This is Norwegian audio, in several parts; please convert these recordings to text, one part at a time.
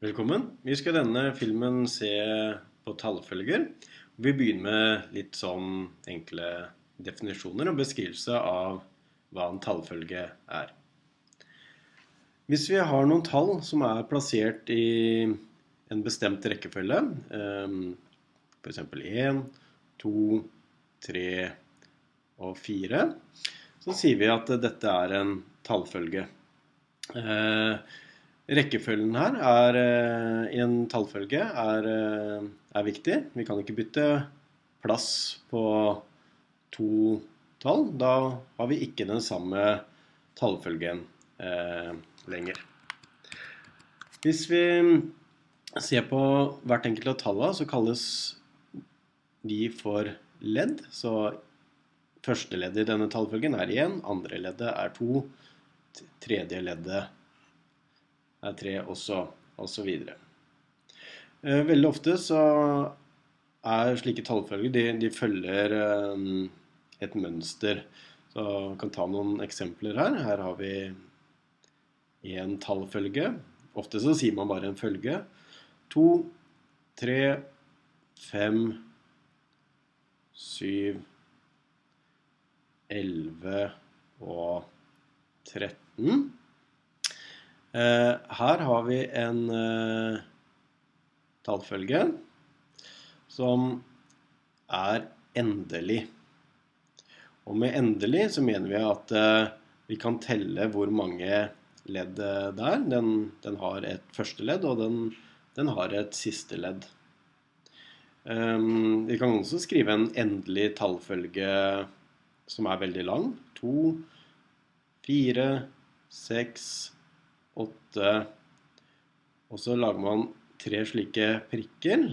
Velkommen. Vi skal denne filmen se på tallfølger. Vi begynner med litt sånn enkle definisjoner og beskrivelse av hva en tallfølge er. Hvis vi har noen tall som er plassert i en bestemt rekkefølge, f.eks. 1, 2, 3 og 4, så sier vi at dette er en tallfølge. Rekkefølgen her er, eh, i en tallfølge er, eh, er, viktig. Vi kan ikke bytte plass på to tall. Da har vi ikke den samme tallfølgen eh, lenger. Hvis vi ser på hvert enkelt av tallene, så kalles de for ledd. Så første leddet i denne tallfølgen er 1, andre leddet er 2, tredje leddet er tre også, osv. Eh, veldig ofte så er slike tallfølger de, de følger eh, et mønster. Så vi kan ta noen eksempler her. Her har vi én tallfølge. Ofte så sier man bare en følge. To, tre, fem, syv, elleve og 13. Eh, her har vi en eh, tallfølge som er endelig. Og med endelig så mener vi at eh, vi kan telle hvor mange ledd det er. Den, den har et første ledd, og den, den har et siste ledd. Um, vi kan også skrive en endelig tallfølge som er veldig lang. To, fire, seks, åtte Og så lager man tre slike prikker.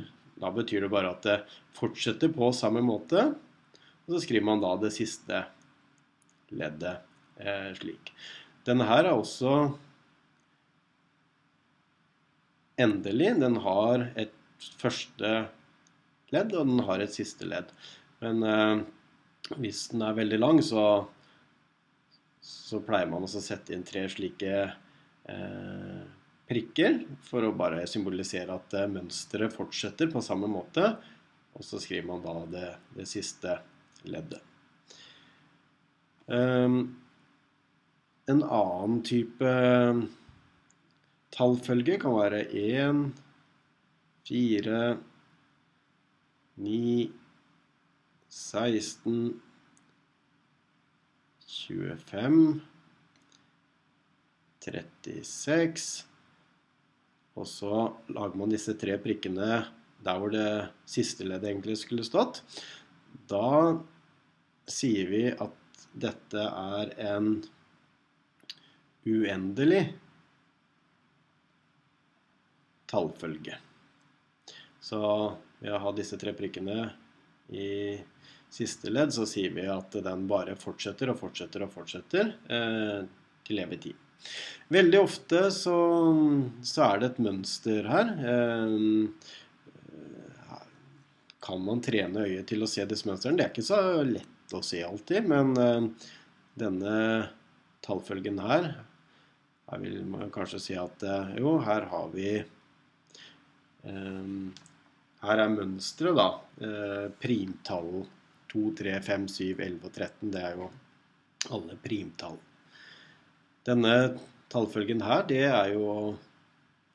Da betyr det bare at det fortsetter på samme måte. Og så skriver man da det siste leddet eh, slik. Denne her er også endelig. Den har et første ledd, og den har et siste ledd. Men eh, hvis den er veldig lang, så, så pleier man å sette inn tre slike Eh, prikker for å bare symbolisere at eh, mønsteret fortsetter på samme måte. Og så skriver man da det, det siste leddet. Um, en annen type tallfølge kan være 1, 4, 9, 16, 25 36. Og så lager man disse tre prikkene der hvor det siste leddet egentlig skulle stått. Da sier vi at dette er en uendelig tallfølge. Så ved å ha disse tre prikkene i siste ledd, så sier vi at den bare fortsetter og fortsetter og fortsetter eh, til evig tid. Veldig ofte så, så, er det et mønster her. Eh, kan man trene øyet til å se disse mønstrene? Det er ikke så lett å se alltid, men eh, denne tallfølgen her Her vil man kanskje si at eh, jo, her har vi Her er mønsteret, da. Primtall 2, 3, 5, 7, 11 og 13. Det er jo alle primtall. Denne tallfølgen her, det er jo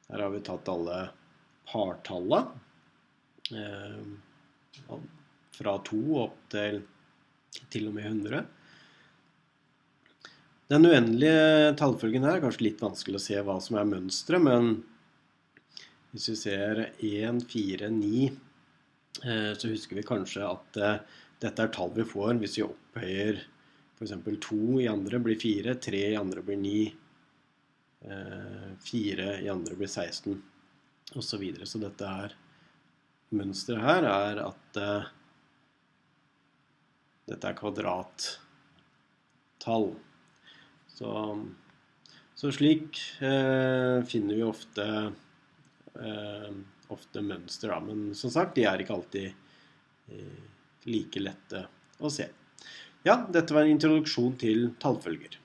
Her har vi tatt alle partallene. Eh, fra 2 opp til til og med 100. Den uendelige tallfølgen her er kanskje litt vanskelig å se hva som er mønsteret, men hvis vi ser 1, 4, 9, så husker vi kanskje at eh, dette er tall vi får hvis vi opphøyer F.eks. 2 i andre blir 4, 3 i andre blir 9, 4 eh, i andre blir 16 osv. Så, videre. så dette er mønsteret her er at uh, dette er kvadrattall. Så, så slik uh, finner vi ofte, uh, ofte mønster, da. Men som sagt, de er ikke alltid like lette å se. Ja, dette var en introduksjon til tallfølger.